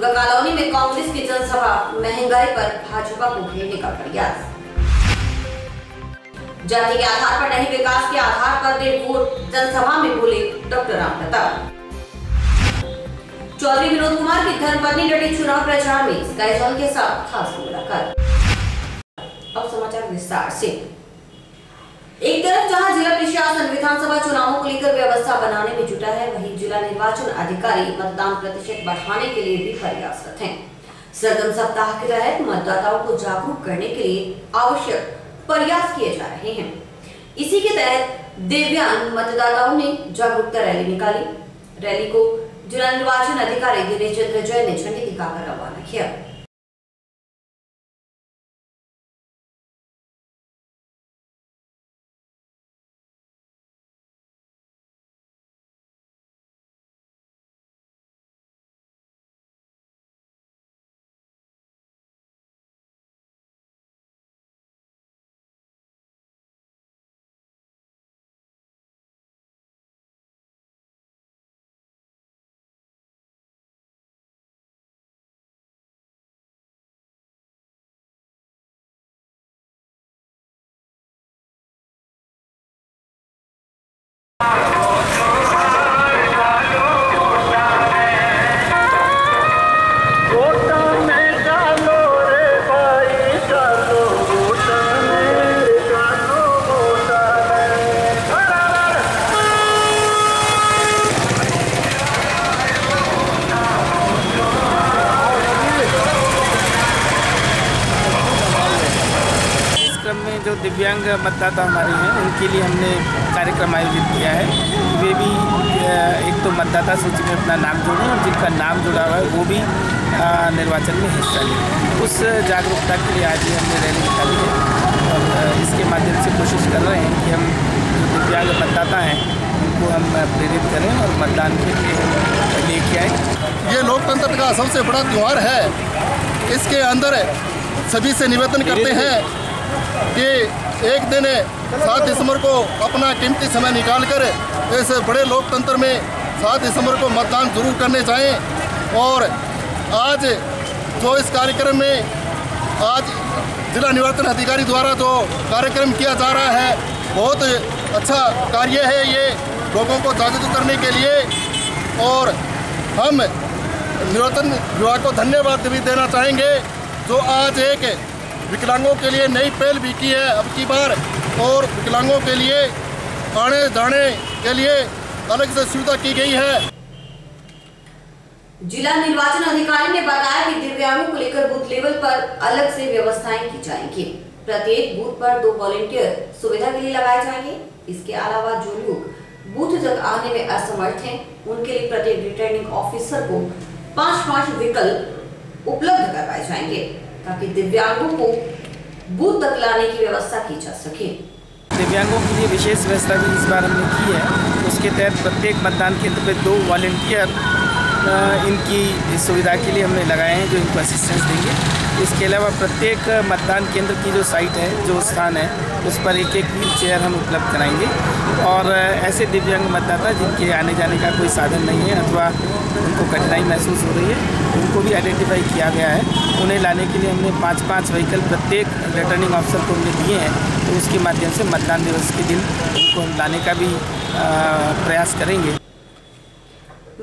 Durga colony में कांग्रेस की जनसभा महँगाई पर भाजपा को घेरने का प्रयास। जाति के आधार पर नहीं, विकास के आधार पर दे वोट जनसभा में बोले डॉक्टर राम प्रताप। चौधरी विनोद कुमार की धर्मपत्नी डटी चुनाव प्रचार में स्काई के साथ खास मुलाकात। अब समाचार विस्तार से। एक तरफ़ जहाँ जिला प्रशासन विधानसभा चुनावों को लेकर व्यवस्था बनाने में जुटा है, वहीं जिला निर्वाचन अधिकारी मतदान प्रतिशत बढ़ाने के लिए भी प्रयासरत हैं। सरगम सप्ताह के तहत मतदाताओं को जागरूक करने के लिए आवश्यक प्रयास किए जा रहे हैं। इसी के तहत दिव्यांग मतदाताओं ने जागरूकता रैली निकाली। रैली को जिला निर्वाचन अधिकारी दिनेश चंद्र जैन ने झंडी दिखाकर रवाना किया। दिव्यांग मतदाता हमारे हैं, उनके लिए हमने कार्यक्रम आयोजित किया है। वे भी एक तो मतदाता सूची में अपना नाम जोड़ें और जिनका नाम जुड़ा हुआ है, वो भी निर्वाचन में हिस्सा लें। उस जागरूकता के लिए आज ही हमने रैली निकाली है और इसके माध्यम से कोशिश कर रहे हैं कि हम दिव्यांग मतदाता हैं, उनको हम प्रेरित करें और मतदान के लिए लेके आए। ये लोकतंत्र का सबसे बड़ा त्यौहार है। इसके अंदर सभी से निवेदन करते हैं कि एक दिन सात दिसंबर को अपना कीमती समय निकाल कर इस बड़े लोकतंत्र में सात दिसंबर को मतदान ज़रूर करने जाएँ। और आज जो इस कार्यक्रम में आज जिला निर्वाचन अधिकारी द्वारा जो कार्यक्रम किया जा रहा है, बहुत अच्छा कार्य है ये लोगों को जागरूक करने के लिए। और हम निर्वाचन विभाग को धन्यवाद भी देना चाहेंगे, जो आज एक विकलांगों के लिए नई पहल भी की है अब की बार, और विकलांगों के लिए आने जाने के लिए अलग से सुविधा की गई है। जिला निर्वाचन अधिकारी ने बताया कि दिव्यांगों को लेकर बूथ लेवल पर अलग से व्यवस्थाएँ की जाएँगी। प्रत्येक बूथ पर दो वॉलेंटियर सुविधा के लिए लगाए जाएँगे। इसके अलावा जो लोग बूथ तक आने में असमर्थ हैं, उनके लिए प्रत्येक रिटर्निंग ऑफिसर को पाँच पाँच विकल्प उपलब्ध करवाए जाएँगे। ताकि दिव्यांगों को बूथ तक लाने की व्यवस्था की जा सके। दिव्यांगों के लिए विशेष व्यवस्था भी इस बार हमने की है। उसके तहत प्रत्येक मतदान केंद्र पर दो वॉलेंटियर इनकी सुविधा के लिए हमने लगाए हैं, जो इनको असिस्टेंस देंगे। इसके अलावा प्रत्येक मतदान केंद्र की जो साइट है, जो स्थान है, उस पर एक एक व्हील चेयर हम उपलब्ध कराएँगे। और ऐसे दिव्यांग मतदाता जिनके आने जाने का कोई साधन नहीं है अथवा उनको कठिनाई महसूस हो रही है उनको भी आइडेंटिफाई किया गया है। उन्हें लाने के लिए हमने पाँच पाँच व्हीकल प्रत्येक रिटर्निंग ऑफिसर को हमने दिए हैं। तो उसके माध्यम से मतदान दिवस के दिन उनको लाने का भी प्रयास करेंगे।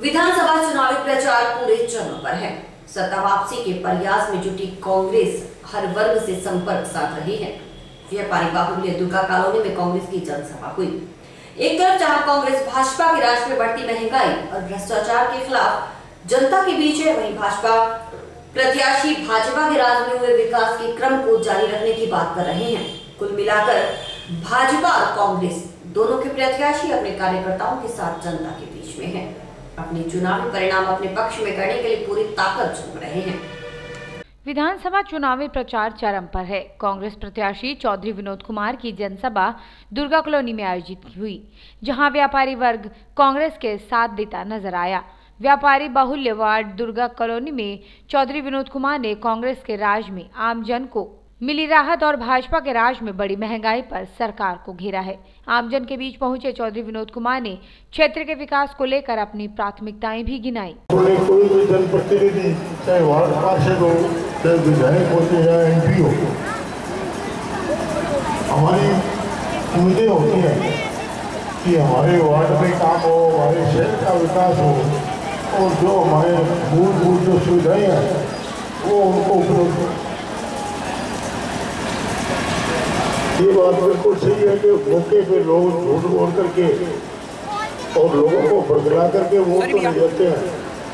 विधानसभा चुनावी प्रचार पूरे चरण पर है। सत्ता वापसी के प्रयास में जुटी कांग्रेस हर वर्ग से संपर्क साध रही है। व्यापारी बाहुल्य दुर्गा कॉलोनी में कांग्रेस की जनसभा हुई। एक तरफ़ जहाँ कांग्रेस भाजपा के राज में बढ़ती महँगाई और भ्रष्टाचार के खिलाफ जनता के बीच है, वहीं भाजपा प्रत्याशी भाजपा के राज में हुए विकास के क्रम को जारी रखने की बात कर रहे हैं। कुल मिलाकर भाजपा और कांग्रेस दोनों के प्रत्याशी अपने कार्यकर्ताओं के साथ जनता के बीच में है। अपने चुनावी परिणाम अपने पक्ष में करने के लिए पूरी ताकत झोंक रहे हैं। विधानसभा चुनावी प्रचार चरम पर है। कांग्रेस प्रत्याशी चौधरी विनोद कुमार की जनसभा दुर्गा कॉलोनी में आयोजित हुई, जहाँ व्यापारी वर्ग कांग्रेस के साथ देता नज़र आया। व्यापारी बाहुल्य वार्ड दुर्गा कॉलोनी में चौधरी विनोद कुमार ने कांग्रेस के राज में आमजन को मिली राहत और भाजपा के राज में बड़ी महँगाई पर सरकार को घेरा है। आमजन के बीच पहुँचे चौधरी विनोद कुमार ने क्षेत्र के विकास को लेकर अपनी प्राथमिकताएँ भी गिनाई। कोई भी जनप्रतिनिधि, चाहे वार्ड पार्षद हो, चाहे विधायक हो, चाहे एमपी हो, हमारी उम्मीदें होती हैं कि हमारे वार्ड में काम हो, हमारे शहर का विकास हो और जो हमारे मूलभूत जो सुविधाएँ हैं वो उनको उपलब्ध ये बात बिल्कुल सही है कि मौके पे लोग झूठ बोल करके और लोगों को बदला करके वोट तो ले जाते हैं।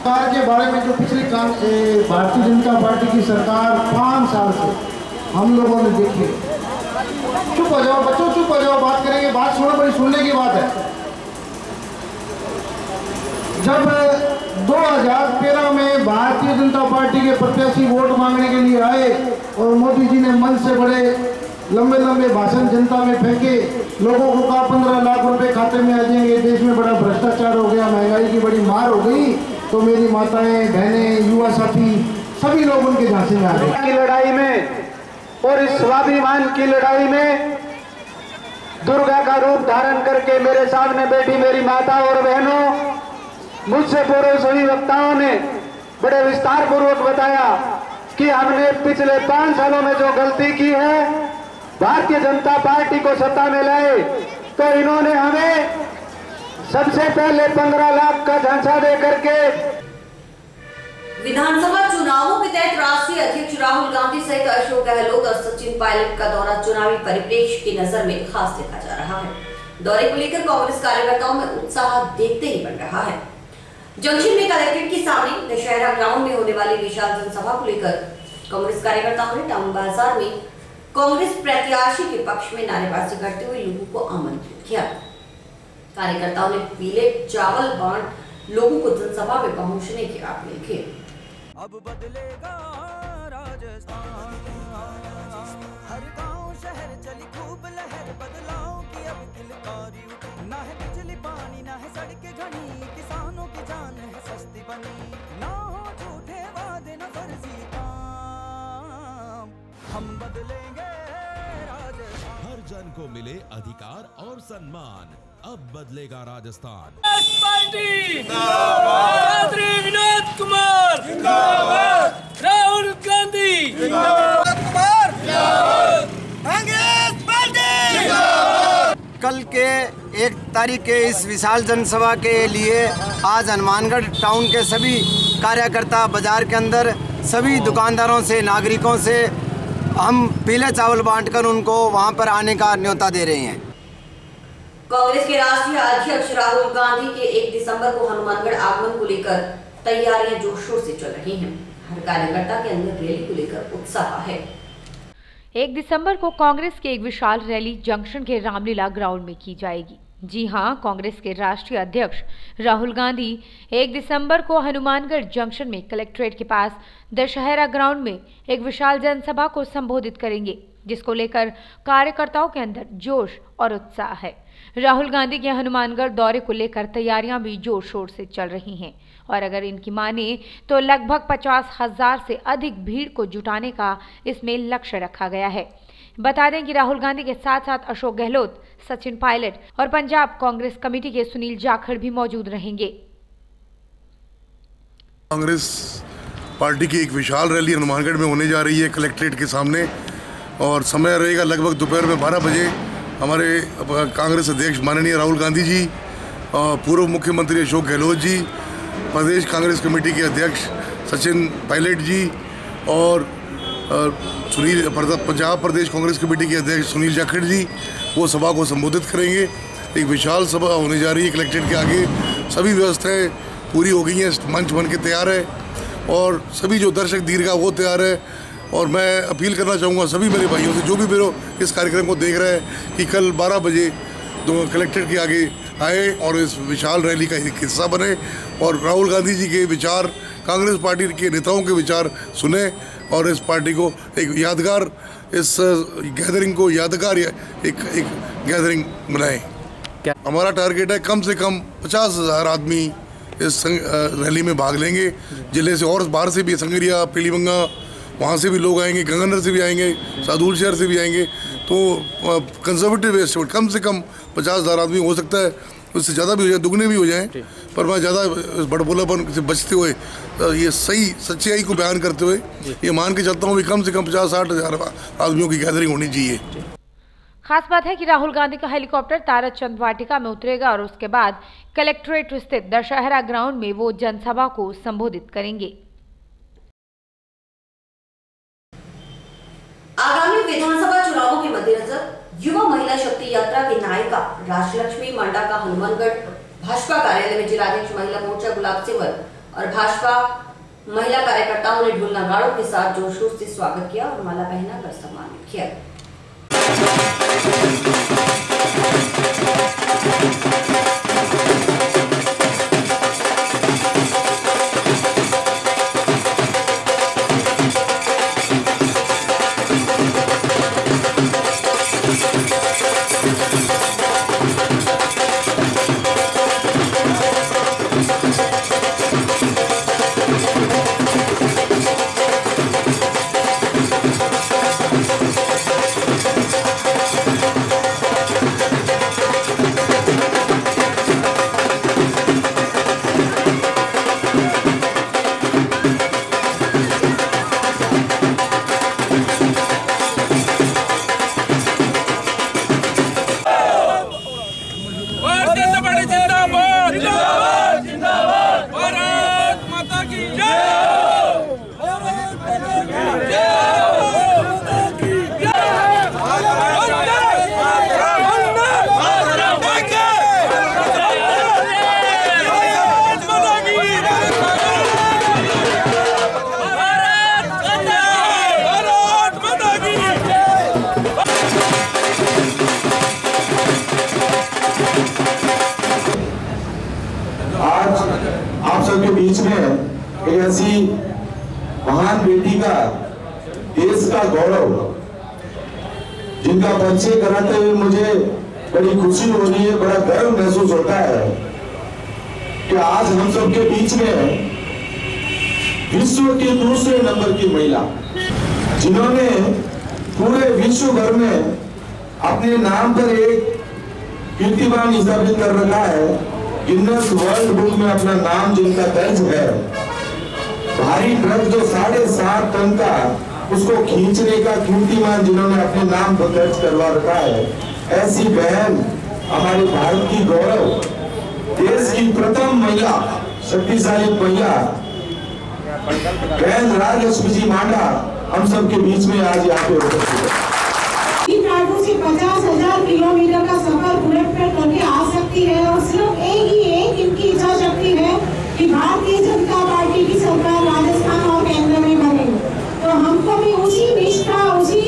सरकार के बारे में जो पिछली भारतीय जनता पार्टी की सरकार पाँच साल से हम लोगों ने देखी। चुप हो जाओ बच्चों चुप हो जाओ बात करेंगे बात सुनो बड़ी सुनने की बात है। जब 2013 में भारतीय जनता पार्टी के प्रत्याशी वोट मांगने के लिए आए और मोदी जी ने मन से बड़े लंबे लंबे भाषण जनता में फेंके, लोगों को कहा पंद्रह लाख रुपए खाते में आ जाएँगे, देश में बड़ा भ्रष्टाचार हो गया, महँगाई की बड़ी मार हो गई तो मेरी माताएँ, बहनें, युवा साथी, सभी लोग उनके झांसे में आ गए। की लड़ाई में और इस स्वाभिमान की लड़ाई में दुर्गा का रूप धारण करके मेरे सामने बैठी मेरी माता और बहनों मुझसे पूर्व सभी वक्ताओं ने बड़े विस्तार पूर्वक बताया कि हमने पिछले पाँच सालों में जो गलती की है, भारतीय जनता पार्टी को सत्ता में लाए तो इन्होंने हमें सबसे पहले पंद्रह लाख का झांसा दे करके विधानसभा चुनावों के तहत राष्ट्रीय अध्यक्ष राहुल गांधी सहित अशोक गहलोत और सचिन पायलट का दौरा चुनावी परिप्रेक्ष्य की नज़र में खास देखा जा रहा है। दौरे को लेकर कांग्रेस कार्यकर्ताओं में उत्साह देखते ही बन रहा है। जंक्शन में कलेक्ट्रेट के सामने दशहरा ग्राउंड में होने वाली विशाल जनसभा को लेकर कांग्रेस कार्यकर्ताओं ने टाउन बाज़ार में कांग्रेस प्रत्याशी के पक्ष में नारेबाजी करते हुए लोगों को आमंत्रित किया। कार्यकर्ताओं ने पीले चावल बांट लोगों को जनसभा में पहुँचने की अपील की अब बदलेगा राजस्थान। हर गाँव, शहर, चली खूब लहर। बदलाव की अब किलकारी ना है बिजली, पानी, ना है सड़कें घनी। को मिले अधिकार और सम्मान। अब बदलेगा राजस्थान। विनोद कुमार राहुल गांधी कल के एक तारीख के इस विशाल जनसभा के लिए आज हनुमानगढ़ टाउन के सभी कार्यकर्ता बाज़ार के अंदर सभी दुकानदारों से, नागरिकों से हम पीले चावल बांटकर उनको वहाँ पर आने का न्योता दे रहे हैं। कांग्रेस के राष्ट्रीय अध्यक्ष राहुल गांधी के 1 दिसंबर को हनुमानगढ़ आगमन को लेकर तैयारियाँ ज़ोर शोर से चल रही हैं। हर कार्यकर्ता के अंदर रैली को लेकर उत्साह है। एक दिसंबर को कांग्रेस की एक विशाल रैली जंक्शन के रामलीला ग्राउंड में की जाएगी। जी हाँ, कांग्रेस के राष्ट्रीय अध्यक्ष राहुल गांधी एक दिसंबर को हनुमानगढ़ जंक्शन में कलेक्ट्रेट के पास दशहरा ग्राउंड में एक विशाल जनसभा को संबोधित करेंगे, जिसको लेकर कार्यकर्ताओं के अंदर जोश और उत्साह है। राहुल गांधी के हनुमानगढ़ दौरे को लेकर तैयारियाँ भी ज़ोर शोर से चल रही हैं, और अगर इनकी माने तो लगभग पचास हज़ार से अधिक भीड़ को जुटाने का इसमें लक्ष्य रखा गया है। बता दें कि राहुल गांधी के साथ साथ अशोक गहलोत, सचिन पायलट और पंजाब कांग्रेस कमेटी के सुनील जाखड़ भी मौजूद रहेंगे। कांग्रेस पार्टी की एक विशाल रैली हनुमानगढ़ में होने जा रही है कलेक्ट्रेट के सामने और समय रहेगा लगभग दोपहर में 12 बजे। हमारे कांग्रेस अध्यक्ष माननीय राहुल गांधी जी पूर्व मुख्यमंत्री अशोक गहलोत जी, प्रदेश कांग्रेस कमेटी के अध्यक्ष सचिन पायलट जी और सुनील पंजाब प्रदेश कांग्रेस कमेटी के अध्यक्ष सुनील जाखड़ जी, वो सभा को संबोधित करेंगे। एक विशाल सभा होने जा रही है कलेक्ट्रेट के आगे। सभी व्यवस्थाएँ पूरी हो गई हैं, मंच बन के तैयार है और सभी जो दर्शक दीर्घा, वो तैयार है और मैं अपील करना चाहूँगा सभी मेरे भाइयों से, जो भी मेरे इस कार्यक्रम को देख रहे हैं कि कल 12 बजे तो कलेक्ट्रेट के आगे आए और इस विशाल रैली का एक हिस्सा बने और राहुल गांधी जी के विचार, कांग्रेस पार्टी के नेताओं के विचार सुने और इस पार्टी को एक यादगार इस गैदरिंग को यादगार एक एक गैदरिंग बनाए। हमारा टारगेट है कम से कम पचास हज़ार आदमी इस रैली में भाग लेंगे। ज़िले से और बाहर से भी संगरिया पीलीबंगा वहाँ से भी लोग आएँगे गंगानगर से भी आएँगे सादुल शहर से भी आएँगे। तो कंजर्वेटिव एस्टिमेट कम से कम पचास हज़ार आदमी हो सकता है उससे ज़्यादा भी हो जाए दुगने भी हो जाएँ। पर मैं ज़्यादा बड़बोलापन से बचते हुए ये सही सच्चाई को बयान करते हुए ये मान के चलता हूँ कि कम से कम पचास साठ हज़ार आदमियों की गैदरिंग होनी चाहिए। खास बात है कि राहुल गांधी का हेलीकॉप्टर तारक चंद वाटिका में उतरेगा और उसके बाद कलेक्ट्रेट स्थित दशहरा ग्राउंड में वो जनसभा को संबोधित करेंगे। आगामी विधानसभा चुनावों के मद्देनजर युवा महिला शक्ति यात्रा की नायिका राजलक्ष्मी मांडा का हनुमानगढ़ भाजपा कार्यालय में जिलाध्यक्ष महिला मोर्चा गुलाब सिंवर और भाजपा महिला कार्यकर्ताओं ने ढोल नगाड़ों के साथ ज़ोर शोर से स्वागत किया और माला पहनाकर सम्मानित किया। ऐसी महान बेटी का, देश का गौरव, जिनका परिचय कराते हुए मुझे बड़ी खुशी हो रही है, बड़ा गर्व महसूस होता है कि आज हम सबके बीच में विश्व की दूसरे नंबर की महिला, जिन्होंने पूरे विश्व भर में अपने नाम पर एक कीर्तिमान स्थापित कर रखा है। गिन्नस वर्ल्ड बुक में अपना नाम जिनका दर्ज है भारी ट्रक जो साढ़े सात टन का उसको खींचने का कीर्तिमान जिन्होंने अपने नाम पर दर्ज करवा रखा है, ऐसी बहन हमारे भारत की गौरव, देश की प्रथम महिला शक्तिशाली महिला बहन राजलक्ष्मी जी मांडा, हम सबके बीच में आज यहाँ पे उपस्थित है। पचास हज़ार किलोमीटर का सफ़र बुलेट पर करके आ सकती है और सिर्फ़ एक ही एक इनकी इच्छा शक्ति है कि भारतीय जनता पार्टी की सरकार राजस्थान और केंद्र में बने तो हमको भी उसी निष्ठा उसी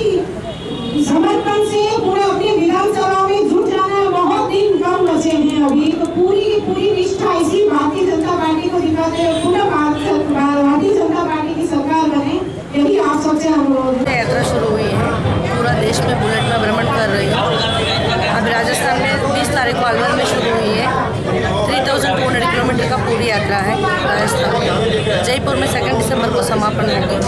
समर्पण से पूरे अपने विधानसभा में जुट जाना है बहुत दिन कम बचे हैं अभी तो पूरी की पूरी निष्ठा इसी भारतीय जनता पार्टी को दिखाते हुए पूरा भारत भारतीय जनता पार्टी की सरकार बने यही आप सबसे अनुरोध है यात्रा शुरू हुई है पूरा देश में बुलेट में भ्रमण कर रही हूँ अभी राजस्थान में 20 तारीख को अलवर में शुरू हुई है three thousand two hundred kilometre का पूरी यात्रा है राजस्थान में जयपुर में सेकेंड दिसंबर को समापन होगी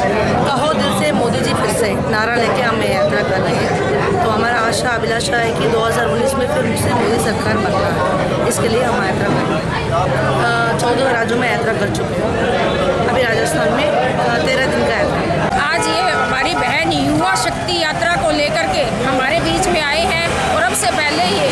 कहो दिल से मोदी जी फिर से नारा लेके हमें यात्रा कर रही है तो हमारा आशा अभिलाषा है कि 2019 में फिर से मोदी सरकार बनना है इसके लिए हम यात्रा करेंगे चौदह राज्यों में यात्रा कर चुके हैं अभी राजस्थान में तेरह दिन का यात्रा है आज ये हमारी बहन युवा शक्ति यात्रा को लेकर के हमारे बीच में आए हैं और अब से पहले ये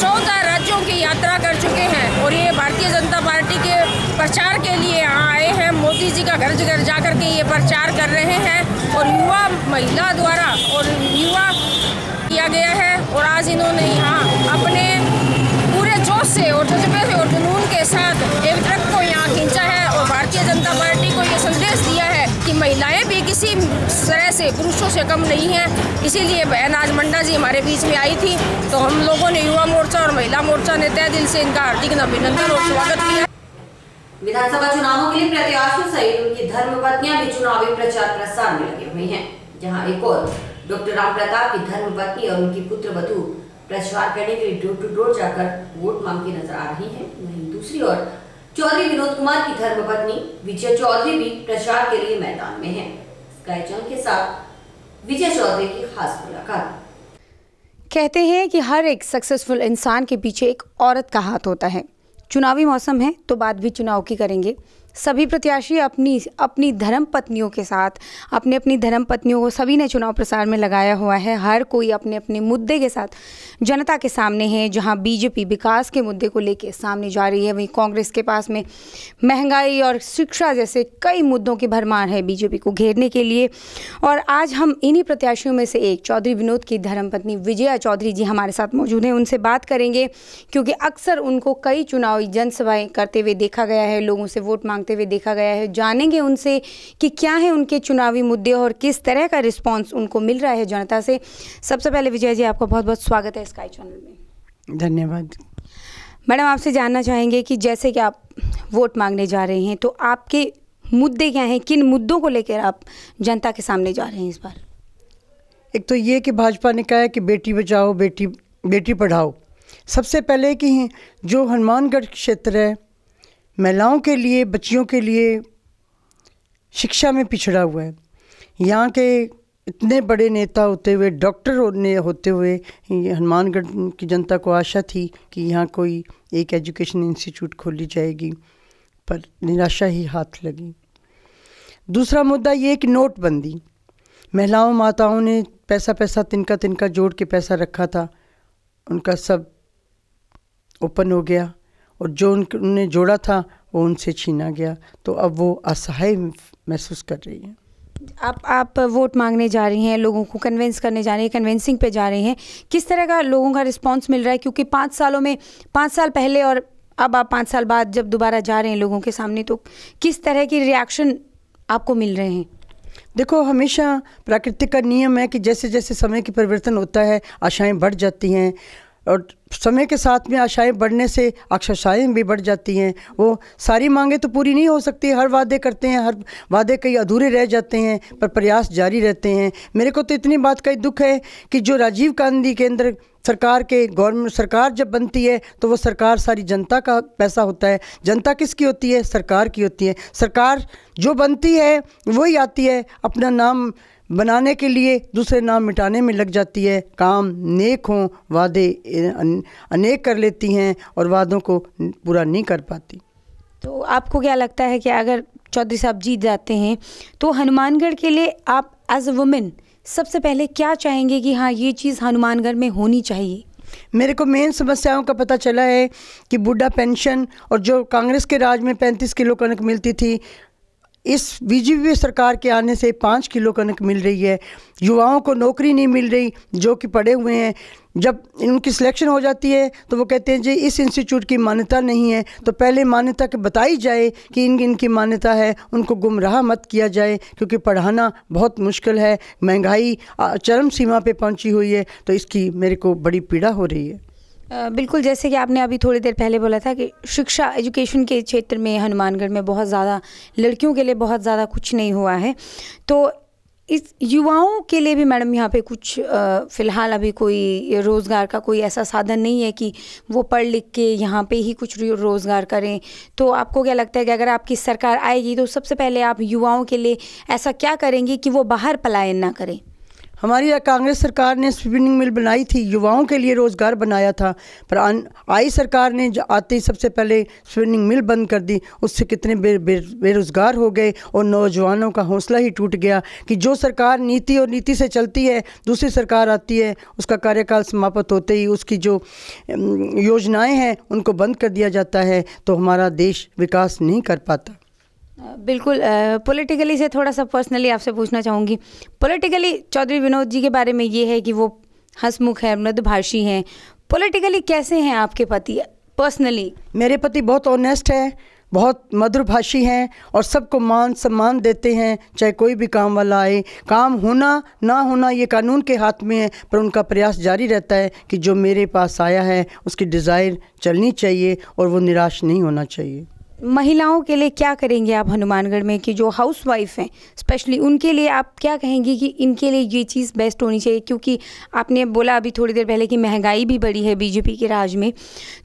चौदह राज्यों की यात्रा कर चुके हैं और ये भारतीय जनता पार्टी के प्रचार के लिए यहाँ आए हैं मोदी जी का घर घर जा कर के ये प्रचार कर रहे हैं और युवा महिला द्वारा और युवा किया गया है और आज इन्होंने यहाँ अपने पूरे जोश से और जज्बे से और जुनून के साथ एक ट्रक को यहाँ खींचा है और भारतीय जनता पार्टी को ये संदेश दिया है कि महिलाएँ भी किसी तरह से पुरुषों से कम नहीं हैं। इसीलिए बहन आज मंडा जी हमारे बीच में आई थी तो हम लोगों ने युवा मोर्चा और महिला मोर्चा ने तय दिल से इनका हार्दिक अभिनंदन और स्वागत किया। विधानसभा चुनावों के लिए प्रत्याशियों सहित उनकी धर्मपत्नियाँ भी चुनावी प्रचार प्रसार में लगे हुए हैं, जहाँ एक और, डॉक्टर राम प्रताप की धर्मपत्नी और उनकी पुत्र वधु प्रचार करने के लिए डोर टू डोर जाकर वोट मांगती नज़र आ रही है। वहीं दूसरी ओर, चौधरी विनोद कुमार की धर्मपत्नी विजय चौधरी भी प्रचार के लिए मैदान में हैं। स्काई के साथ विजय चौधरी की खास मुलाकात। कहते हैं कि हर एक सक्सेसफुल इंसान के पीछे एक औरत का हाथ होता है। चुनावी मौसम है तो बात भी चुनाव की करेंगे। सभी प्रत्याशी अपनी अपनी धर्म पत्नियों के साथ, अपने, अपनी धर्म पत्नियों को सभी ने चुनाव प्रसार में लगाया हुआ है। हर कोई अपने अपने मुद्दे के साथ जनता के सामने है, जहाँ बीजेपी विकास के मुद्दे को लेकर सामने जा रही है। वहीं कांग्रेस के पास में महँगाई और शिक्षा जैसे कई मुद्दों की भरमार है बीजेपी को घेरने के लिए। और आज हम इन्हीं प्रत्याशियों में से एक, चौधरी विनोद की धर्मपत्नी विजया चौधरी जी हमारे साथ मौजूद हैं। उनसे बात करेंगे, क्योंकि अक्सर उनको कई चुनावी जनसभाएँ करते हुए देखा गया है, लोगों से वोट मांगते हुए देखा गया है। जानेंगे उनसे कि क्या है उनके चुनावी मुद्दे और किस तरह का रिस्पॉन्स उनको मिल रहा है जनता से। सबसे पहले विजय जी आपका बहुत बहुत स्वागत है स्काई चैनल में। धन्यवाद। मैडम आपसे जानना चाहेंगे कि जैसे कि आप वोट मांगने जा रहे हैं तो आपके मुद्दे क्या हैं? किन मुद्दों को लेकर आप जनता के सामने जा रहे हैं इस बार? एक तो ये कि भाजपा ने कहा है कि बेटी बचाओ बेटी बेटी पढ़ाओ। सबसे पहले कि जो हनुमानगढ़ क्षेत्र है महिलाओं के लिए, बच्चियों के लिए शिक्षा में पिछड़ा हुआ है। यहाँ के इतने बड़े नेता होते हुए, डॉक्टर होने होते हुए हनुमानगढ़ की जनता को आशा थी कि यहाँ कोई एक एजुकेशन इंस्टीट्यूट खोली जाएगी, पर निराशा ही हाथ लगी। दूसरा मुद्दा ये कि नोटबंदी। महिलाओं, माताओं ने पैसा पैसा तिनका तिनका जोड़ के पैसा रखा था। उनका सब ओपन हो गया। और जो उनने जोड़ा था वो उनसे छीना गया। तो अब वो असहाय महसूस कर रही हैं। आप आप वोट मांगने जा रही हैं लोगों को कन्विंस करने जा रही हैं कन्विंसिंग पे जा रही हैं। किस तरह का लोगों का रिस्पांस मिल रहा है? क्योंकि पाँच सालों में पाँच साल पहले और अब आप पाँच साल बाद जब दोबारा जा रहे हैं लोगों के सामने तो किस तरह की रिएक्शन आपको मिल रहे हैं? देखो हमेशा प्राकृतिक का नियम है कि जैसे जैसे समय की परिवर्तन होता है आशाएँ बढ़ जाती हैं। और समय के साथ में आशाएँ बढ़ने से आशाएँ भी बढ़ जाती हैं। वो सारी मांगें तो पूरी नहीं हो सकती। हर वादे करते हैं, हर वादे कई अधूरे रह जाते हैं, पर प्रयास जारी रहते हैं। मेरे को तो इतनी बात का ही दुख है कि जो राजीव गांधी के अंदर सरकार के गवर्नमेंट सरकार जब बनती है तो वो सरकार सारी जनता का पैसा होता है। जनता किसकी होती है? सरकार की होती है। सरकार जो बनती है, वही आती है। अपना नाम बनाने के लिए दूसरे नाम मिटाने में लग जाती है। काम नेक हों वादे अनेक कर लेती हैं और वादों को पूरा नहीं कर पाती। तो आपको क्या लगता है कि अगर चौधरी साहब जीत जाते हैं तो हनुमानगढ़ के लिए आप एज अ वुमेन सबसे पहले क्या चाहेंगे कि हाँ ये चीज़ हनुमानगढ़ में होनी चाहिए? मेरे को मेन समस्याओं का पता चला है कि बुढ़ा पेंशन और जो कांग्रेस के राज में पैंतीस किलो कनक मिलती थी इस बीजेपी सरकार के आने से पाँच किलो कनक मिल रही है। युवाओं को नौकरी नहीं मिल रही, जो कि पढ़े हुए हैं। जब इनकी सिलेक्शन हो जाती है तो वो कहते हैं, जी, इस इंस्टीट्यूट की मान्यता नहीं है। तो पहले मान्यता के बताई जाए कि इन, इनकी मान्यता है, उनको गुमराह मत किया जाए, क्योंकि पढ़ाना बहुत मुश्किल है। महँगाई चरम सीमा पे पहुँची हुई है तो इसकी मेरे को बड़ी पीड़ा हो रही है। बिल्कुल जैसे कि आपने अभी थोड़ी देर पहले बोला था कि शिक्षा एजुकेशन के क्षेत्र में हनुमानगढ़ में बहुत ज़्यादा लड़कियों के लिए बहुत ज़्यादा कुछ नहीं हुआ है। तो इस युवाओं के लिए भी मैडम यहाँ पे कुछ फ़िलहाल अभी कोई रोज़गार का कोई ऐसा साधन नहीं है कि वो पढ़ लिख के यहाँ पे ही कुछ रोज़गार करें। तो आपको क्या लगता है कि अगर आपकी सरकार आएगी तो सबसे पहले आप युवाओं के लिए ऐसा क्या करेंगे कि वो बाहर पलायन ना करें? हमारी कांग्रेस सरकार ने स्पिनिंग मिल बनाई थी युवाओं के लिए रोज़गार बनाया था पर आई सरकार ने जो आते ही सबसे पहले स्पिनिंग मिल बंद कर दी। उससे कितने बे, बे, बेरोज़गार हो गए और नौजवानों का हौसला ही टूट गया कि जो सरकार नीति और नीति से चलती है दूसरी सरकार आती है उसका कार्यकाल समाप्त होते ही उसकी जो योजनाएँ हैं उनको बंद कर दिया जाता है तो हमारा देश विकास नहीं कर पाता। बिल्कुल पॉलिटिकली से थोड़ा सा पर्सनली आपसे पूछना चाहूँगी। पॉलिटिकली चौधरी विनोद जी के बारे में ये है कि वो हंसमुख है, मृदभाषी हैं। पॉलिटिकली कैसे हैं आपके पति? पर्सनली मेरे पति बहुत ऑनेस्ट हैं, बहुत मधुरभाषी हैं और सबको मान सम्मान देते हैं, चाहे कोई भी काम वाला आए। काम होना, ना होना ये कानून के हाथ में है, पर उनका प्रयास जारी रहता है कि जो मेरे पास आया है, उसकी डिज़ायर चलनी चाहिए और वो निराश नहीं होना चाहिए। महिलाओं के लिए क्या करेंगे आप हनुमानगढ़ में कि जो हाउस वाइफ हैं स्पेशली उनके लिए आप क्या कहेंगे कि इनके लिए ये चीज़ बेस्ट होनी चाहिए? क्योंकि आपने बोला अभी थोड़ी देर पहले कि महँगाई भी बढ़ी है बीजेपी के राज में।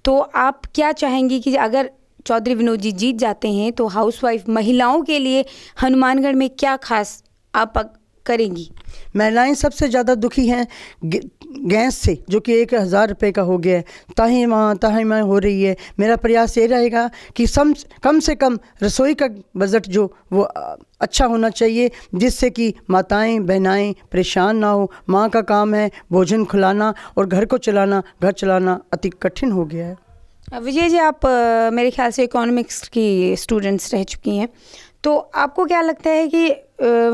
तो आप क्या चाहेंगी कि अगर चौधरी विनोद जी जीत जाते हैं तो हाउसवाइफ महिलाओं के लिए हनुमानगढ़ में क्या खास आप करेंगी। महिलाएँ सबसे ज़्यादा दुखी हैं गैस से जो कि एक हज़ार रुपये का हो गया है। ताही वहाँ ताही वहाँ हो रही है। मेरा प्रयास ये रहेगा कि सम कम से कम रसोई का बजट जो वो अच्छा होना चाहिए जिससे कि माताएँ बहनाएँ परेशान ना हो। माँ का काम है भोजन खुलाना और घर को चलाना। घर चलाना अति कठिन हो गया है। विजय जी आप मेरे ख्याल से इकोनॉमिक्स की स्टूडेंट्स रह चुकी हैं। तो आपको क्या लगता है कि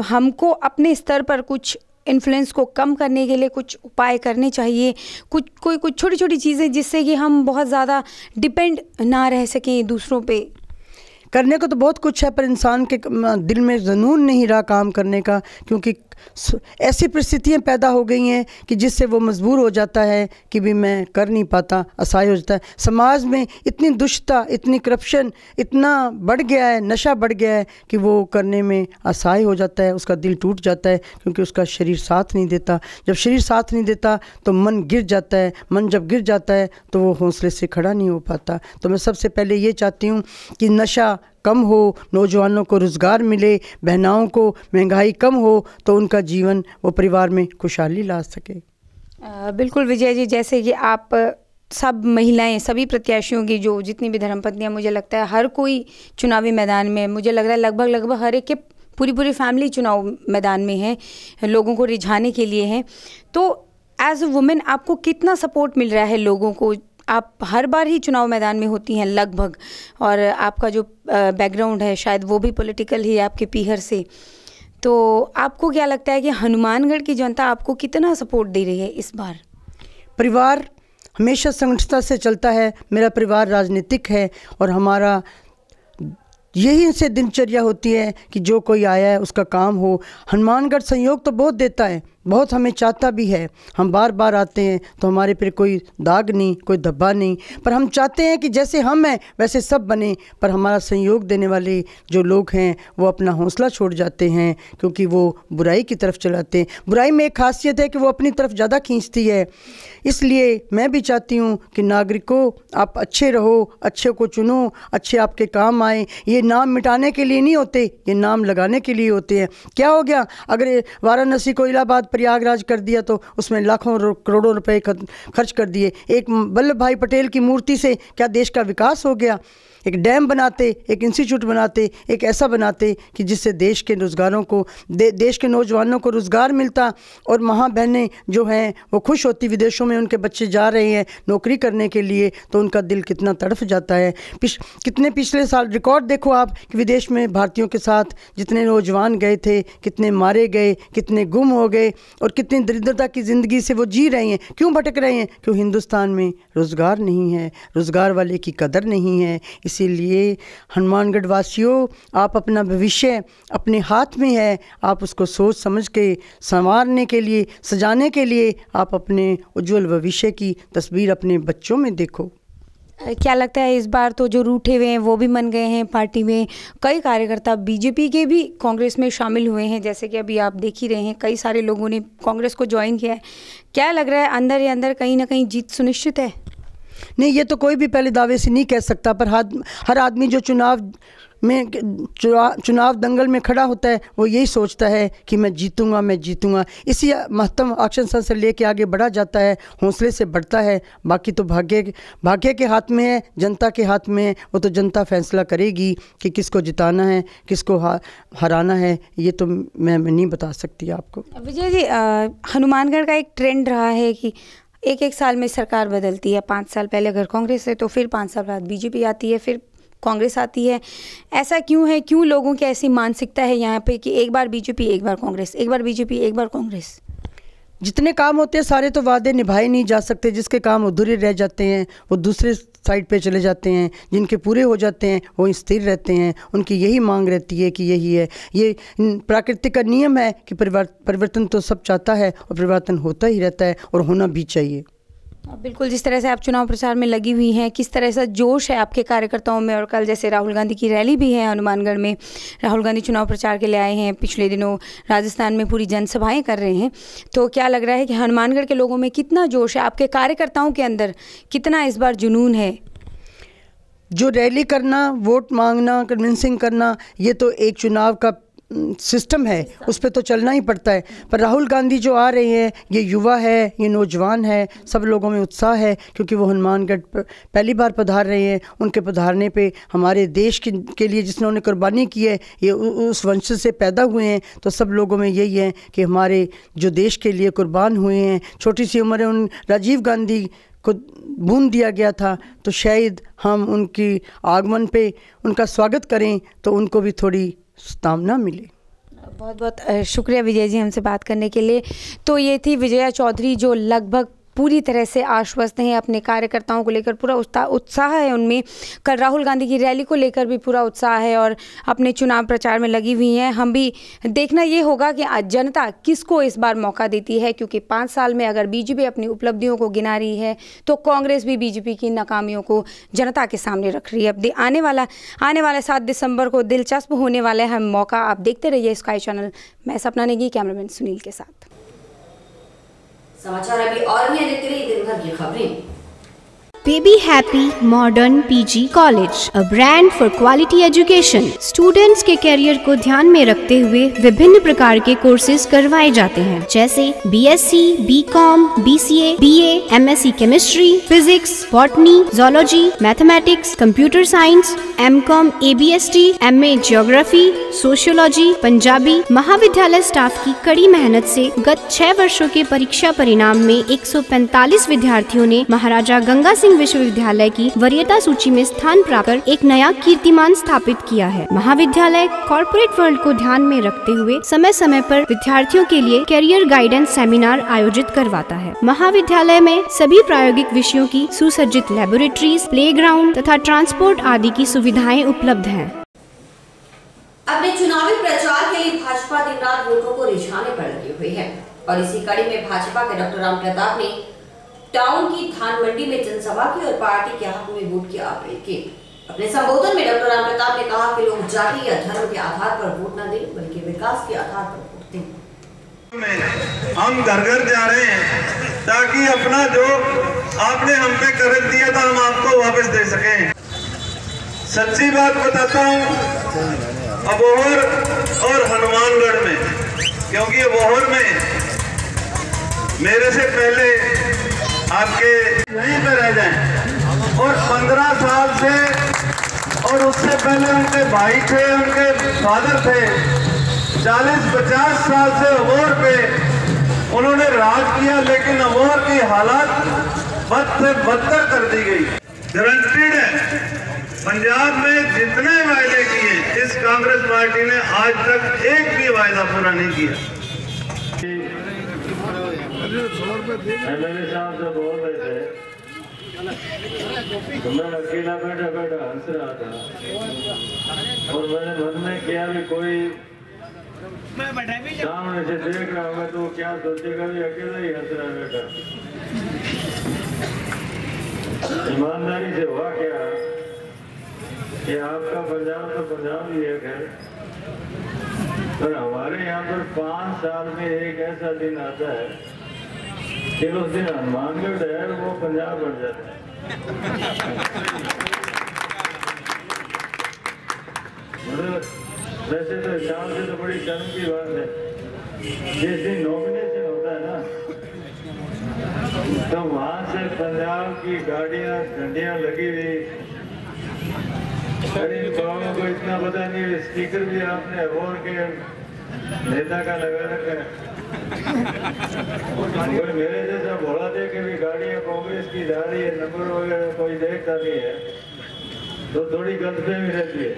हमको अपने स्तर पर कुछ इन्फ्लुएंस को कम करने के लिए कुछ उपाय करने चाहिए। कुछ, कोई, कुछ छोटी छोटी चीज़ें जिससे कि हम बहुत ज़्यादा डिपेंड ना रह सकें दूसरों पे। करने को तो बहुत कुछ है, पर इंसान के दिल में जुनून नहीं रहा काम करने का, क्योंकि ऐसी परिस्थितियाँ पैदा हो गई हैं कि जिससे वो मजबूर हो जाता है कि भी मैं कर नहीं पाता, असहाय हो जाता है। समाज में इतनी दुष्टता, इतनी करप्शन इतना बढ़ गया है, नशा बढ़ गया है कि वो करने में असहाय हो जाता है, उसका दिल टूट जाता है क्योंकि उसका शरीर साथ नहीं देता। जब शरीर साथ नहीं देता तो मन गिर जाता है, मन जब गिर जाता है तो वो हौसले से खड़ा नहीं हो पाता। तो मैं सबसे पहले ये चाहती हूँ कि नशा कम हो, नौजवानों को रोज़गार मिले, बहनाओं को महँगाई कम हो तो उनका जीवन वो परिवार में खुशहाली ला सके। बिल्कुल विजय जी, जैसे कि आप सब महिलाएँ, सभी प्रत्याशियों की जो जितनी भी धर्मपत्नियाँ, मुझे लगता है हर कोई चुनावी मैदान में, मुझे लग रहा है लगभग लगभग हर एक के पूरी पूरी फैमिली चुनाव मैदान में है, लोगों को रिझाने के लिए हैं। तो एज अ वुमेन आपको कितना सपोर्ट मिल रहा है लोगों को आप हर बार ही चुनाव मैदान में होती हैं लगभग, और आपका जो बैकग्राउंड है शायद वो भी पॉलिटिकल ही है आपके पीहर से। तो आपको क्या लगता है कि हनुमानगढ़ की जनता आपको कितना सपोर्ट दे रही है इस बार? परिवार हमेशा संगठता से चलता है। मेरा परिवार राजनीतिक है और हमारा यही से दिनचर्या होती है कि जो कोई आया है उसका काम हो। हनुमानगढ़ संयोग तो बहुत देता है। बहुत हमें चाहता भी है। हम बार बार आते हैं तो हमारे पर कोई दाग नहीं, कोई धब्बा नहीं। पर हम चाहते हैं कि जैसे हम हैं, वैसे सब बने। पर हमारा सहयोग देने वाले जो लोग हैं, वो अपना हौसला छोड़ जाते हैं, क्योंकि वो बुराई की तरफ़ चलाते हैं। बुराई में एक खासियत है कि वो अपनी तरफ़ ज़्यादा खींचती है। इसलिए मैं भी चाहती हूँ कि नागरिकों, आप अच्छे रहो, अच्छे को चुनो, अच्छे आपके काम आए। ये नाम मिटाने के लिए नहीं होते, ये नाम लगाने के लिए होते हैं। क्या हो गया? अगर वाराणसी को इलाहाबाद प्रयागराज कर दिया तो उसमें लाखों करोड़ों रुपए खर्च कर दिए। एक वल्लभ भाई पटेल की मूर्ति से क्या देश का विकास हो गया? एक डैम बनाते एक इंस्टीट्यूट बनाते एक ऐसा बनाते कि जिससे देश के रोज़गारों को दे, देश के नौजवानों को रोज़गार मिलता और माँ बहनें जो हैं वो खुश होती विदेशों में उनके बच्चे जा रहे हैं नौकरी करने के लिए तो उनका दिल कितना तड़फ जाता है। पिछ कितने पिछले साल रिकॉर्ड देखो आप कि विदेश में भारतीयों के साथ जितने नौजवान गए थे कितने मारे गए कितने गुम हो गए और कितनी दरिद्रता की ज़िंदगी से वो जी रहे हैं। क्यों भटक रहे हैं? क्यों हिंदुस्तान में रोज़गार नहीं है रोज़गार वाले की कदर नहीं है। इसीलिए हनुमानगढ़ वासियों आप अपना भविष्य अपने हाथ में है, आप उसको सोच समझ के, संवारने के लिए, सजाने के लिए, आप अपने उज्जवल भविष्य की तस्वीर अपने बच्चों में देखो। क्या लगता है इस बार तो जो रूठे हुए हैं, वो भी मन गए हैं पार्टी में? कई कार्यकर्ता बीजेपी के भी कांग्रेस में शामिल हुए हैं, जैसे कि अभी आप देख ही रहे हैं, कई सारे लोगों ने कांग्रेस को ज्वाइन किया है। क्या लग रहा है, अंदर ही अंदर कहीं ना कहीं जीत सुनिश्चित है? नहीं, ये तो कोई भी पहले दावे से नहीं कह सकता, पर हर आदमी जो चुनाव में चुनाव दंगल में खड़ा होता है, वो यही सोचता है कि मैं जीतूँगा मैं जीतूँगा। इसी महत्तम आक्शन से लेके आगे बढ़ा जाता है, हौसले से बढ़ता है। बाकी तो भाग्य भाग्य के हाथ में है, जनता के हाथ में है, वो तो जनता फैसला करेगी कि किसको जिताना है, किसको हराना है, ये तो मैं नहीं बता सकती आपको। विजय जी हनुमानगढ़ का एक ट्रेंड रहा है कि एक एक साल में सरकार बदलती है। पाँच साल पहले अगर कांग्रेस है तो फिर पाँच साल बाद बीजेपी आती है, फिर कांग्रेस आती है। ऐसा क्यों है? क्यों लोगों की ऐसी मानसिकता है यहाँ पे कि एक बार बीजेपी, एक बार कांग्रेस, एक बार बीजेपी, एक बार कांग्रेस? जितने काम होते हैं, सारे तो वादे निभाए नहीं जा सकते। जिसके काम अधूरे रह जाते हैं, वो दूसरे साइड पे चले जाते हैं। जिनके पूरे हो जाते हैं, वो स्थिर रहते हैं। उनकी यही मांग रहती है कि यही है। ये प्राकृतिक का नियम है कि परिवर्तन तो सब चाहता है और परिवर्तन होता ही रहता है और होना भी चाहिए। बिल्कुल, जिस तरह से आप चुनाव प्रचार में लगी हुई हैं, किस तरह से जोश है आपके कार्यकर्ताओं में? और कल जैसे राहुल गांधी की रैली भी है हनुमानगढ़ में, राहुल गांधी चुनाव प्रचार के लिए आए हैं, पिछले दिनों राजस्थान में पूरी जनसभाएँ कर रहे हैं तो क्या लग रहा है कि हनुमानगढ़ के लोगों में कितना जोश है? आपके कार्यकर्ताओं के अंदर कितना इस बार जुनून है? जो रैली करना, वोट मांगना कन्विंसिंग करना, ये तो एक चुनाव का सिस्टम है उस पर तो चलना ही पड़ता है। पर राहुल गांधी जो आ रहे हैं ये युवा है ये नौजवान है सब लोगों में उत्साह है क्योंकि वो हनुमानगढ़ पहली बार पधार रहे हैं। उनके पधारने पे हमारे देश के, के लिए जिसने उन्हें कुर्बानी की है ये उस वंश से पैदा हुए हैं। तो सब लोगों में यही है कि हमारे जो देश के लिए कुर्बान हुए हैं छोटी सी उम्र उन राजीव गांधी को बूंद दिया गया था तो शायद हम उनकी आगमन पे उनका स्वागत करें तो उनको भी थोड़ी सतावना मिले। बहुत बहुत शुक्रिया विजय जी हमसे बात करने के लिए। तो ये थी विजया चौधरी जो लगभग पूरी तरह से आश्वस्त हैं अपने कार्यकर्ताओं को लेकर। पूरा उत्साह है उनमें। कल राहुल गांधी की रैली को लेकर भी पूरा उत्साह है और अपने चुनाव प्रचार में लगी हुई हैं। हम भी, देखना ये होगा कि जनता किसको इस बार मौका देती है, क्योंकि पाँच साल में अगर बीजेपी अपनी उपलब्धियों को गिना रही है तो कांग्रेस भी बीजेपी की नाकामियों को जनता के सामने रख रही है। अब आने वाला, आने वाले सात दिसंबर को दिलचस्प होने वाला है मौका। आप देखते रहिए स्काई चैनल। मैं सपना नेगी, कैमरामैन सुनील के साथ। समाचार अभी और भी देखते रहिए दिन भर की खबरें। Baby Happy Modern PG College, a brand for quality education. Students के करियर को ध्यान में रखते हुए विभिन्न प्रकार के कोर्सेज करवाए जाते हैं जैसे BSc, BCom, BCA, BA, MSc chemistry physics botany zoology mathematics computer science MCom ABST, MA geography sociology Punjabi महाविद्यालय स्टाफ की कड़ी मेहनत से गत छह वर्षों के परीक्षा परिणाम में 145 विद्यार्थियों ने महाराजा गंगा सिंह विश्वविद्यालय की वरीयता सूची में स्थान प्राप्त एक नया कीर्तिमान स्थापित किया है। महाविद्यालय कॉरपोरेट वर्ल्ड को ध्यान में रखते हुए समय समय पर विद्यार्थियों के लिए कैरियर गाइडेंस सेमिनार आयोजित करवाता है। महाविद्यालय में सभी प्रायोगिक विषयों की सुसज्जित लेबोरेटरीज प्ले तथा ट्रांसपोर्ट आदि की सुविधाएँ उपलब्ध है। अपने चुनावी प्रचार के लिए भाजपा दिन रात लोगों को रिझाने पर लगी हुई है और इसी कड़ी में भाजपा के डॉक्टर राम प्रताप ने टाउन की धान मंडी में जनसभा की और पार्टी के हक में वोट की अपील की अपने संबोधन में डॉक्टर राम प्रताप ने कहा कि लोग जाति या धर्म के आधार पर वोट न दें, बल्कि विकास के आधार पर वोट दें। हम घर घर जा रहे हैं, ताकि अपना जो आपने हम पे कर्ज दिया था, हम आपको वापस दे सके। सच्ची बात बताता हूँ अबोहर और हनुमानगढ़ में, क्योंकि अबोहर में, मेरे से पहले आपके यहीं पे रह जाएँ। और पंद्रह साल से, और उससे पहले उनके भाई थे, उनके फादर थे। चालीस, पचास साल से अबोर पे उन्होंने राज किया, लेकिन अबोर की हालात बद से बदतर कर दी गई। गारंटीड है। पंजाब में जितने वायदे किए, इस कांग्रेस पार्टी ने आज तक एक भी वायदा पूरा नहीं किया। एमएलए साहब जब बोल रहे थे। तो मैं अकेला बैठा बैठा हंस रहा था। और मैंने मन में किया भी कोई सामने से देख रहा होगा तो क्या सोचेगा, भी अकेला ही हंस रहा बैठा। ईमानदारी से हुआ क्या? कि आपका पंजाब तो पंजाब ही एक है। पर हमारे यहाँ पर पाँच साल में एक ऐसा दिन आता है फिर उस दिन हनुमानगढ़ है, वो पंजाब बन जाता मतलब वैसे तो हिसाब से तो बड़ी शर्म की बात है। जिस दिन नॉमिनेशन होता है ना तो वहाँ से पंजाब की गाड़ियाँ, झंडियाँ लगी हुई। बाबों को इतना पता नहीं स्पीकर भी आपने अबोर के नेता का लगा रखा है। मेरे जैसा भोला दे के भी गाड़ियाँ कांग्रेस की जा रही है, नंबर वगैरह कोई देखता नहीं है तो थोड़ी गलतफहमी रहती है।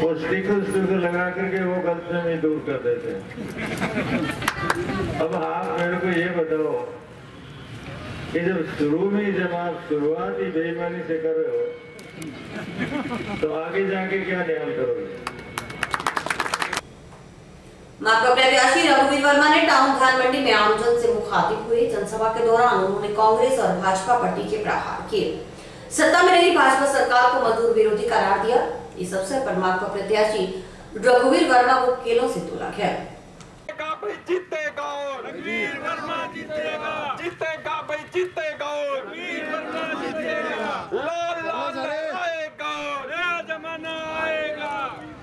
वो स्टिकर स्टिकर लगा करके वो गलतफहमी दूर कर देते हैं। अब आप मेरे को ये बताओ कि जब शुरू में जब आप शुरुआत ही बेईमानी से कर रहे हो तो आगे जाके क्या ध्यान करोगे? माकपा प्रत्याशी रघुवीर वर्मा ने टाउन धान मंडी में आमजन से मुखातिब हुए। जनसभा के दौरान उन्होंने कांग्रेस और भाजपा पार्टी के प्रहार किए। सत्ता में रही भाजपा सरकार को मजदूर विरोधी करार दिया। इस अवसर पर माकपा प्रत्याशी रघुवीर वर्मा को केलों से तोला गया जीतेगा जीतेगा। जीतेगा जीतेगा रघुवीर वर्मा जीतेगा लाल लाल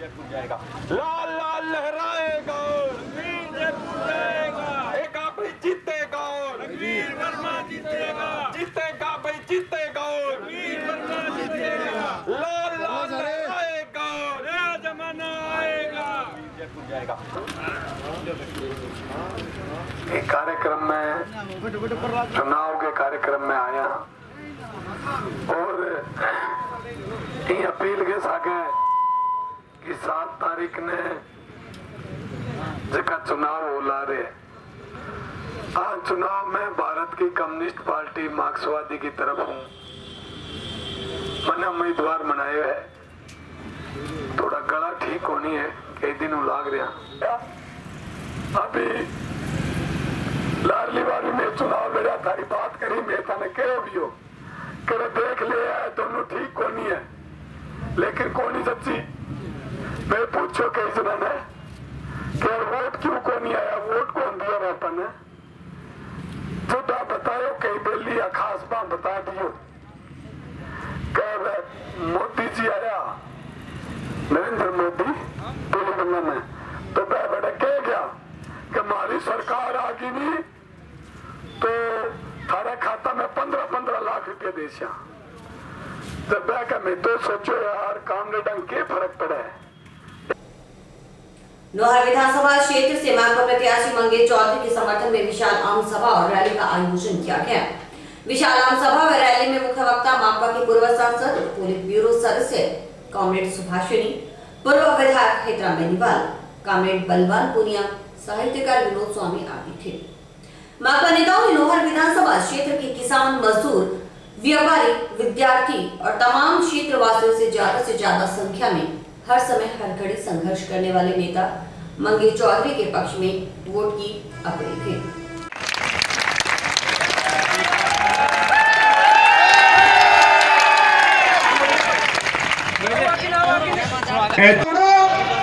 लाल लाल लहराएगा रणवीर जयपुर जाएगा। एक आप ही जीतेगा रणवीर वर्मा जीतेगा। जीतेगा भाई जीतेगा रणवीर वर्मा जीतेगा। लाल लाल लहराएगा नया जमाना आएगा। जयपुर जाएगा। कार्यक्रम में चुनाव के कार्यक्रम में आया। और ये अपील के सागे कि सात तारीख ने जगह चुनाव होला रहे आज चुनाव में भारत की कम्युनिस्ट पार्टी मार्क्सवादी की तरफ़ हूँ। मैंने उम्मीदवार बनाए है। थोड़ा गला ठीक होनी है, कई दिन लाग रहा। अभी लाडली वाली में चुनाव लड़ा थारी बात करी, मैं थाने कहो भी हो। करे देख ले है दोनों ठीक कोनी है। लेकिन कोनी सच्ची? मैं पूछो कई जना ने कि वोट क्यों कोनी आया? वोट कौन दिया रहता ने? जुदा बतायो कई बेली या खास बात बता दियो। मोदी जी आया? नरेंद्र मोदी? तेलंगाना में। तो वह बड़े कह गया कि हमारी सरकार आ गई नहीं तो थारे खाता में पंद्रह पंद्रह लाख जब वह कह, मैं तो सोचो यार काम के फ़र्क पड़ा है। लोहार विधानसभा क्षेत्र से माकपा प्रत्याशी मंगेश चौधरी के समर्थन में विशाल आम सभा और रैली का आयोजन किया गया। विशाल आम सभा व रैली में मुख्य वक्ता माकपा के पूर्व सांसद, पुलिस ब्यूरो सदस्य, कॉमरेड सुभाषिनी पूर्व विधायक हेतराम बेनीवाल, कॉमरेड बलवान पुनिया, साहित्यकार विनोद स्वामी आदि थे। माकपा नेताओं ने लोहार विधानसभा क्षेत्र के किसान, मजदूर, व्यापारी, विद्यार्थी और तमाम क्षेत्र वासियों से ज़्यादा से ज़्यादा संख्या में हर समय हर घड़ी संघर्ष करने वाले नेता मंगेश चौधरी के पक्ष में वोट की अपील की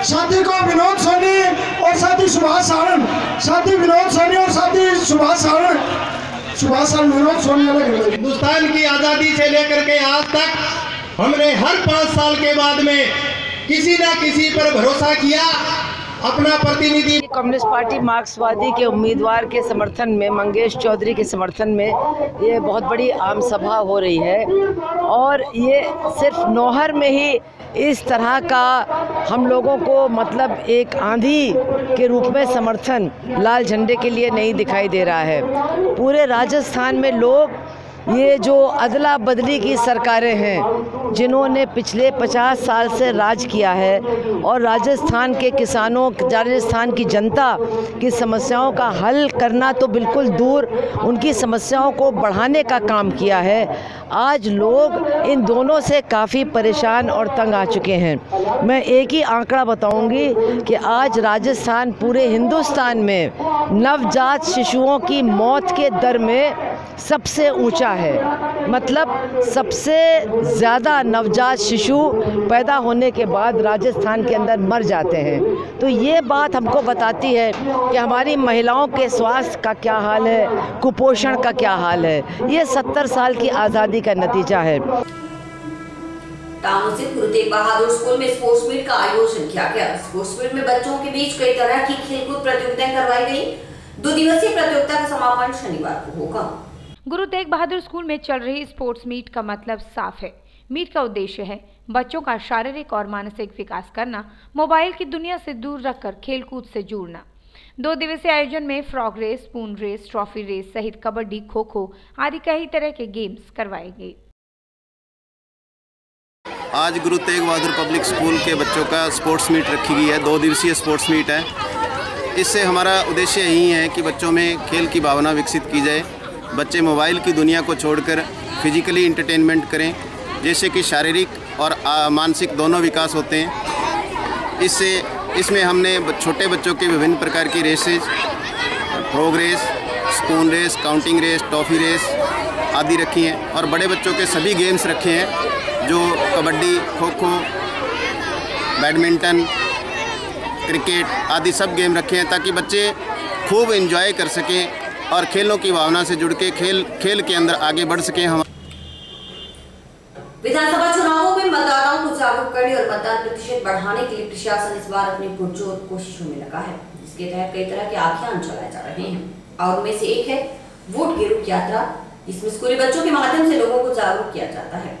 साथी को विनोद सोनी और साथी सुभाष सारण। साथी विनोद सोनी और साथी सुभाष सारण। सुभाष सारण विनोद सोनी अलग हिंदुस्तान की आज़ादी से लेकर के आज तक हमने हर पाँच साल के बाद में किसी ना किसी पर भरोसा किया। अपना प्रतिनिधि कम्युनिस्ट पार्टी मार्क्सवादी के उम्मीदवार के समर्थन में, मंगेश चौधरी के समर्थन में ये बहुत बड़ी आम सभा हो रही है। और ये सिर्फ़ नौहर में ही इस तरह का हम लोगों को मतलब एक आंधी के रूप में समर्थन लाल झंडे के लिए नहीं दिखाई दे रहा है। पूरे राजस्थान में लोग ये जो अदला बदली की सरकारें हैं, जिन्होंने पिछले 50 साल से राज किया है और राजस्थान के किसानों, राजस्थान की जनता की समस्याओं का हल करना तो बिल्कुल दूर, उनकी समस्याओं को बढ़ाने का काम किया है। आज लोग इन दोनों से काफ़ी परेशान और तंग आ चुके हैं। मैं एक ही आंकड़ा बताऊँगी कि आज राजस्थान पूरे हिंदुस्तान में नवजात शिशुओं की मौत के दर में सबसे ऊँचा है। मतलब सबसे ज़्यादा नवजात शिशु पैदा होने के बाद राजस्थान के अंदर मर जाते हैं। तो ये बात हमको बताती है कि हमारी महिलाओं के स्वास्थ्य का क्या हाल है, कुपोषण का क्या हाल है। ये सत्तर साल की आज़ादी का नतीजा है। बहादुर स्कूल में स्पोर्ट्स मीट का आयोजन किया गया। स्पोर्ट्स मीट में बच्चों के बीच कई तरह की खेलकूद प्रतियोगिताएँ करवाई गई। दो दिवसीय प्रतियोगिता का समापन शनिवार को होगा। गुरु तेग बहादुर स्कूल में चल रही स्पोर्ट्स मीट का मतलब साफ़ है। मीट का उद्देश्य है बच्चों का शारीरिक और मानसिक विकास करना, मोबाइल की दुनिया से दूर रखकर खेलकूद से जुड़ना। दो दिवसीय आयोजन में frog race, spoon race, trophy race सहित कबड्डी खो खो आदि कई तरह के गेम्स करवाए गए आज गुरु तेग बहादुर पब्लिक स्कूल के बच्चों का स्पोर्ट्स मीट रखी गई है। दो दिवसीय स्पोर्ट्स मीट है। इससे हमारा उद्देश्य यही है कि बच्चों में खेल की भावना विकसित की जाए। बच्चे मोबाइल की दुनिया को छोड़कर फिजिकली इंटरटेनमेंट करें, जैसे कि शारीरिक और मानसिक दोनों विकास होते हैं। इससे, इसमें हमने छोटे बच्चों के विभिन्न प्रकार की races frog race spoon race counting race toffee race आदि रखी हैं और बड़े बच्चों के सभी गेम्स रखे हैं, जो कबड्डी खो खो बैडमिंटन क्रिकेट आदि सब गेम रखे हैं, ताकि बच्चे खूब एंजॉय कर सकें और खेलों की भावना से जुड़ के खेल खेल के अंदर आगे बढ़ सकें हम। विधानसभा चुनावों में मतदाताओं को जागरूक करने और मतदान प्रतिशत बढ़ाने के लिए प्रशासन इस बार अपनी पुरजोर कोशिशों में लगा है। जिसके तहत कई तरह के अभियान चलाए जा रहे हैं और उनमें से एक है वोट गिरुक यात्रा। इसमें स्कूली बच्चों के माध्यम से लोगों को जागरूक किया जाता है।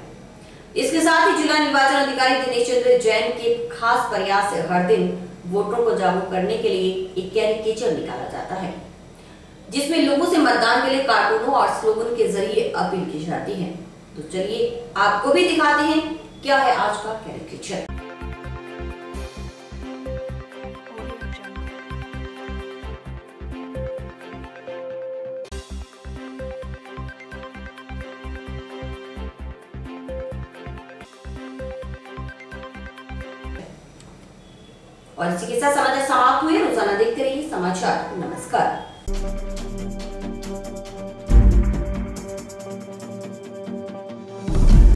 इसके साथ ही जिला निर्वाचन अधिकारी दिनेश चंद्र जैन के खास प्रयास से हर दिन वोटरों को जागरूक करने के लिए एक कैरिकेचर निकाला जाता है। जिसमें लोगों से मतदान के लिए कार्टूनों और स्लोगन के ज़रिए अपील की जाती है। तो चलिए, आपको भी दिखाते हैं क्या है आज का कैरिकेचर और इसी के साथ समाचार समाप्त हुए। रोज़ाना देखते रहिए समाचार। नमस्कार।